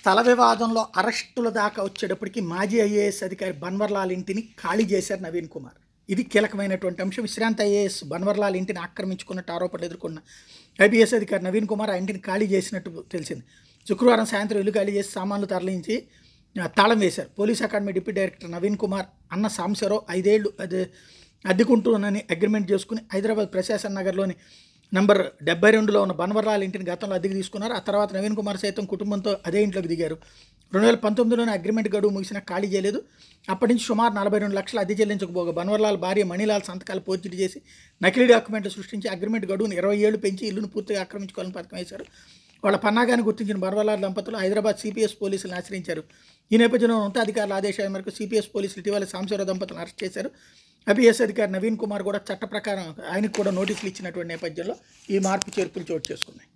స్థల వివాదంలో అరెస్టుల దాకా వచ్చేటప్పటికి మాజీ ఐఏఎస్ అధికారి బన్వర్లాల్ ఇంటిని ఖాళీ చేశారు నవీన్ కుమార్. ఇది కీలకమైనటువంటి అంశం. విశ్రాంత ఐఏఎస్ బన్వర్లాల్ ఇంటిని ఆక్రమించుకున్నట్టు ఆరోపణలు ఎదుర్కొన్న ఐపీఎస్ అధికారి నవీన్ కుమార్ ఆ ఇంటిని ఖాళీ చేసినట్టు తెలిసింది. శుక్రవారం సాయంత్రం ఇల్లు ఖాళీ చేసి సామాన్లు తరలించి తాళం వేశారు. Police academy deputy director Naveen Kumar అన్న సాంబశివరావు ఐదేళ్ళు అదే అద్దెకుంటూనని అగ్రిమెంట్ చేసుకుని హైదరాబాద్ ప్రశాసన్ నగర్లోని నంబర్ డెబ్బై రెండులో ఉన్న బన్వర్లాల్ ఇంటిని గతంలో అద్దెకు తీసుకున్నారు. ఆ తర్వాత నవీన్ కుమార్ సైతం కుటుంబంతో అదే ఇంట్లోకి దిగారు. రెండు వేల పంతొమ్మిదిలోనే అగ్రిమెంట్ గడువు ముగిసినా ఖాళీ చేయలేదు. అప్పటి నుంచి సుమారు నలభై రెండు లక్షలు అద్దె చెల్లించకపోగా బన్వర్లాల్ భార్య మణిలాల్ సంతకాలు పోర్చిడి చేసి నకిలీ డాక్యుమెంట్లు సృష్టించి అగ్రిమెంట్ గడువును ఇరవై ఏళ్ళు పెంచి ఇల్లును పూర్తిగా ఆక్రమించుకోవాలని పథకం వేశారు. వాళ్ళ పన్నాగాన్ని గుర్తించిన బన్వర్లాల్ దంపతులు హైదరాబాద్ సిపిఎస్ పోలీసులను ఆశ్రయించారు. ఈ నేపథ్యంలో ఉన్నతాధికారుల ఆదేశాల మేరకు సిపిఎస్ పోలీసులు ఇటీవల సాంశివరావు దంపతులను అరెస్ట్ చేశారు. ఐపీఎస్ అధికారి నవీన్ కుమార్ కూడా చట్ట ప్రకారం ఆయనకు కూడా నోటీసులు ఇచ్చినటువంటి నేపథ్యంలో ఈ మార్పు చేర్పులు చోటు చేసుకున్నాయి.